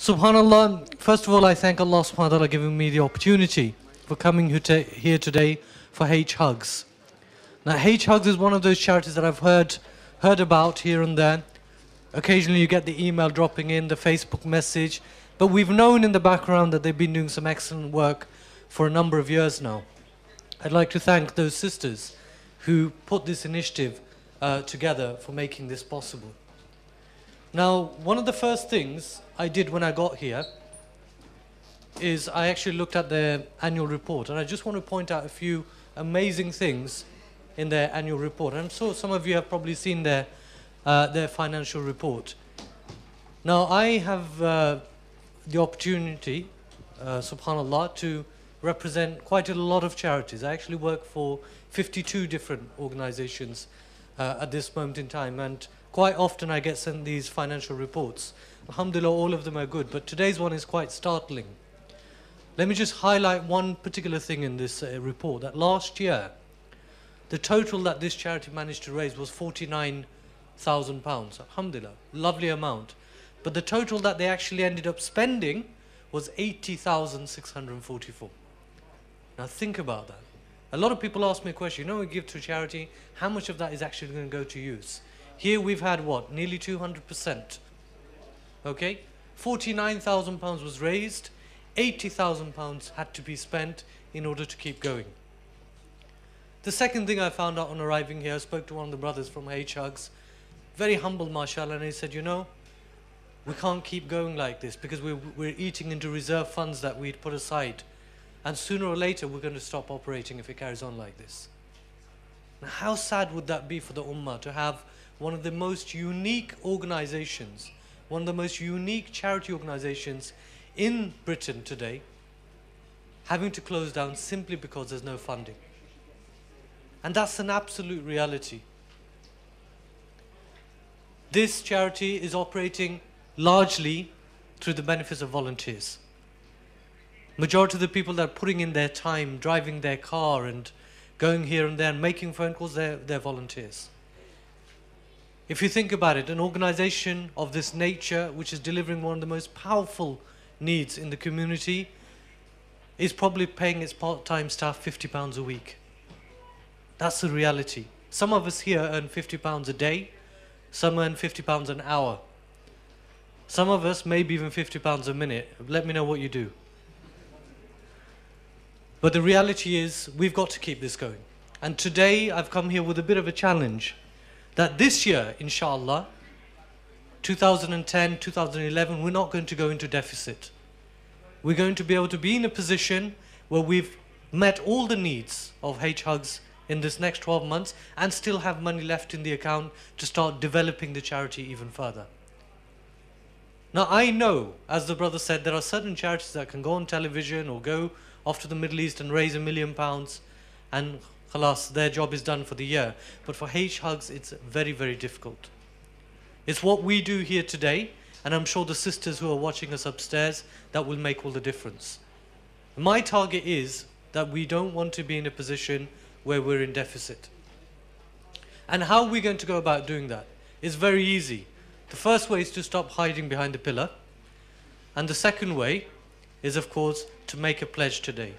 Subhanallah, first of all, I thank Allah subhanahu wa ta'ala giving me the opportunity for coming here today for HHUGS. Now, HHUGS is one of those charities that I've heard, heard about here and there. Occasionally, you get the email dropping in, the Facebook message, but we've known in the background that they've been doing some excellent work for a number of years now. I'd like to thank those sisters who put this initiative uh, together for making this possible. Now, one of the first things I did when I got here is I actually looked at their annual report, and I just want to point out a few amazing things in their annual report. I'm sure some of you have probably seen their, uh, their financial report. Now, I have uh, the opportunity, uh, subhanAllah, to represent quite a lot of charities. I actually work for 52 different organizations uh, at this moment in time, and Quite often I get sent these financial reports. Alhamdulillah, all of them are good, but today's one is quite startling. Let me just highlight one particular thing in this uh, report, that last year, the total that this charity managed to raise was 49,000 pounds. Alhamdulillah, lovely amount. But the total that they actually ended up spending was 80,644. Now think about that. A lot of people ask me a question, you know, we give to charity, how much of that is actually going to go to use? Here we've had what? Nearly 200%. Okay? 49,000 pounds was raised, 80,000 pounds had to be spent in order to keep going. The second thing I found out on arriving here, I spoke to one of the brothers from HHUGS, very humble, mashallah, and he said, you know, we can't keep going like this because we're, we're eating into reserve funds that we'd put aside. And sooner or later, we're going to stop operating if it carries on like this. How sad would that be for the Ummah to have one of the most unique organizations, one of the most unique charity organizations in Britain today, having to close down simply because there's no funding. And that's an absolute reality. This charity is operating largely through the benefits of volunteers. Majority of the people that are putting in their time, driving their car and going here and there and making phone calls, they're, they're volunteers. If you think about it, an organization of this nature, which is delivering one of the most powerful needs in the community, is probably paying its part-time staff £50 a week. That's the reality. Some of us here earn £50 a day, some earn £50 an hour. Some of us maybe even £50 a minute. Let me know what you do. But the reality is, we've got to keep this going. And today, I've come here with a bit of a challenge that this year, inshallah, 2010, 2011, we're not going to go into deficit. We're going to be able to be in a position where we've met all the needs of HHUGS in this next 12 months and still have money left in the account to start developing the charity even further. Now I know, as the brother said, there are certain charities that can go on television or go off to the Middle East and raise a million pounds and khalas, their job is done for the year. But for HHUGS, it's very, very difficult. It's what we do here today, and I'm sure the sisters who are watching us upstairs, that will make all the difference. My target is that we don't want to be in a position where we're in deficit. And how are we going to go about doing that? It's very easy. The first way is to stop hiding behind the pillar. And the second way is, of course, to make a pledge today.